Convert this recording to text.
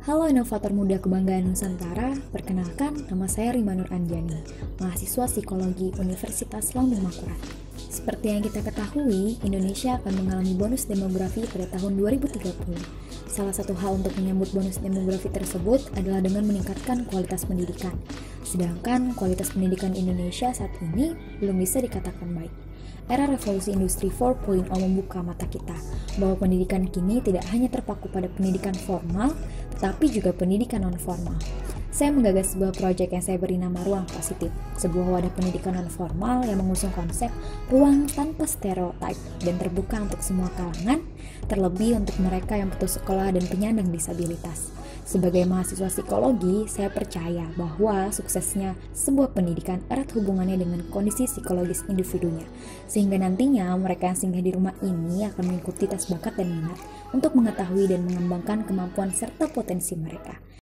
Halo inovator muda kebanggaan Nusantara, perkenalkan nama saya Rima Nur Anjani, mahasiswa psikologi Universitas Lambung Makurat. Seperti yang kita ketahui, Indonesia akan mengalami bonus demografi pada tahun 2030. Salah satu hal untuk menyambut bonus demografi tersebut adalah dengan meningkatkan kualitas pendidikan. Sedangkan kualitas pendidikan Indonesia saat ini belum bisa dikatakan baik. Era revolusi industri 4.0 membuka mata kita bahwa pendidikan kini tidak hanya terpaku pada pendidikan formal, tetapi juga pendidikan non-formal. Saya menggagas sebuah proyek yang saya beri nama Ruang Positif, sebuah wadah pendidikan non-formal yang mengusung konsep ruang tanpa stereotip dan terbuka untuk semua kalangan, terlebih untuk mereka yang putus sekolah dan penyandang disabilitas. Sebagai mahasiswa psikologi, saya percaya bahwa suksesnya sebuah pendidikan erat hubungannya dengan kondisi psikologis individunya, sehingga nantinya mereka yang singgah di rumah ini akan mengikuti tes bakat dan minat untuk mengetahui dan mengembangkan kemampuan serta potensi mereka.